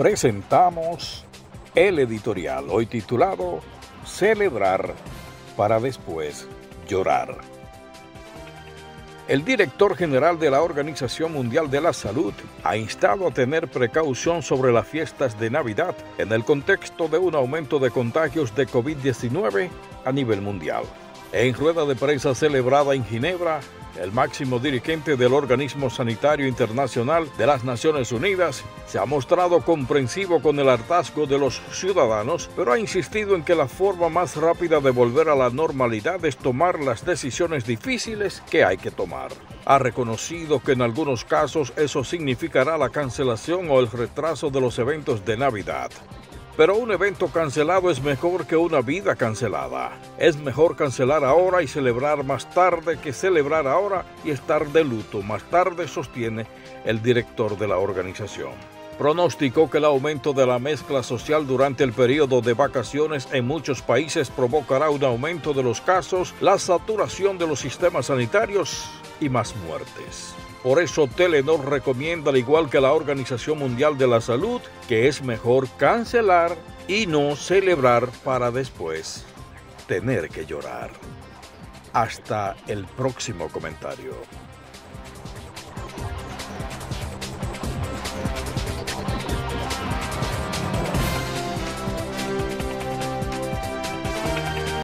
presentamos el editorial, hoy titulado Celebrar para después llorar. El director general de la Organización Mundial de la Salud ha instado a tener precaución sobre las fiestas de Navidad en el contexto de un aumento de contagios de COVID-19 a nivel mundial. En rueda de prensa celebrada en Ginebra, el máximo dirigente del Organismo Sanitario Internacional de las Naciones Unidas, se ha mostrado comprensivo con el hartazgo de los ciudadanos, pero ha insistido en que la forma más rápida de volver a la normalidad es tomar las decisiones difíciles que hay que tomar. Ha reconocido que en algunos casos eso significará la cancelación o el retraso de los eventos de Navidad. Pero un evento cancelado es mejor que una vida cancelada. Es mejor cancelar ahora y celebrar más tarde que celebrar ahora y estar de luto más tarde, sostiene el director de la organización. Pronosticó que el aumento de la mezcla social durante el periodo de vacaciones en muchos países provocará un aumento de los casos, la saturación de los sistemas sanitarios y más muertes. Por eso Telenor recomienda, al igual que la Organización Mundial de la Salud, que es mejor cancelar y no celebrar para después tener que llorar. Hasta el próximo comentario.